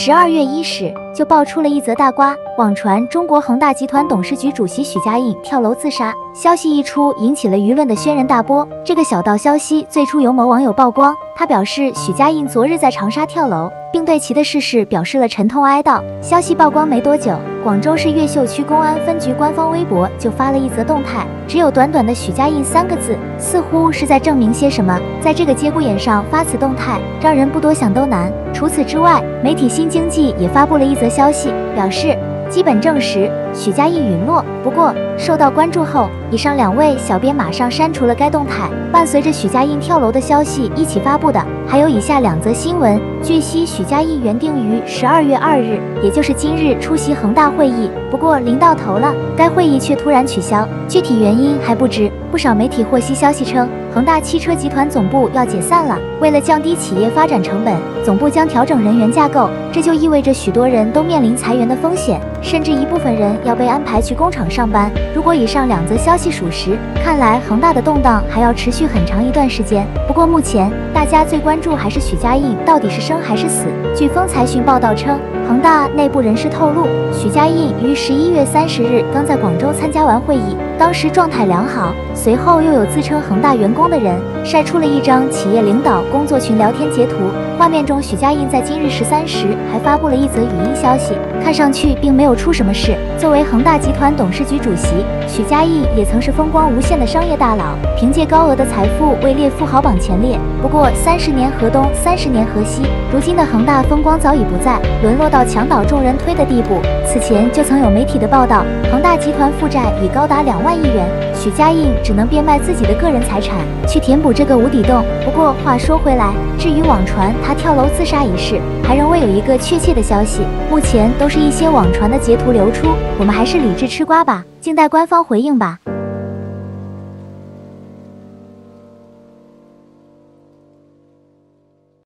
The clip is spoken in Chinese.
十二月伊始，就爆出了一则大瓜，网传中国恒大集团董事局主席许家印跳楼自杀。消息一出，引起了舆论的轩然大波。这个小道消息最初由某网友曝光，他表示许家印昨日在长沙跳楼，并对其的逝世表示了沉痛哀悼。消息曝光没多久，广州市越秀区公安分局官方微博就发了一则动态，只有短短的许家印三个字，似乎是在证明些什么。在这个节骨眼上发此动态，让人不多想都难。除此之外，媒体新经济也发布了一则消息，表示基本证实许家印陨落。不过受到关注后，以上两位小编马上删除了该动态。伴随着许家印跳楼的消息一起发布的，还有以下两则新闻。据悉，许家印原定于十二月二日，也就是今日出席恒大会议，不过临到头了，该会议却突然取消，具体原因还不知。不少媒体获悉消息称，恒大汽车集团总部要解散了。为了降低企业发展成本，总部将调整人员架构，这就意味着许多人都面临裁员的风险，甚至一部分人要被安排去工厂上班。如果以上两则消息属实，看来恒大的动荡还要持续很长一段时间。不过目前大家最关注还是许家印到底是生还是死。据风财讯报道称。恒大内部人士透露，许家印于十一月三十日刚在广州参加完会议，当时状态良好。随后又有自称恒大员工的人晒出了一张企业领导工作群聊天截图，画面中许家印在今日十三时还发布了一则语音消息，看上去并没有出什么事。作为恒大集团董事局主席，许家印也曾是风光无限的商业大佬，凭借高额的财富位列富豪榜前列。不过三十年河东，三十年河西，如今的恒大风光早已不在，沦落。到墙倒众人推的地步。此前就曾有媒体的报道，恒大集团负债已高达两万亿元，许家印只能变卖自己的个人财产去填补这个无底洞。不过话说回来，至于网传他跳楼自杀一事，还仍未有一个确切的消息。目前都是一些网传的截图流出，我们还是理智吃瓜吧，静待官方回应吧。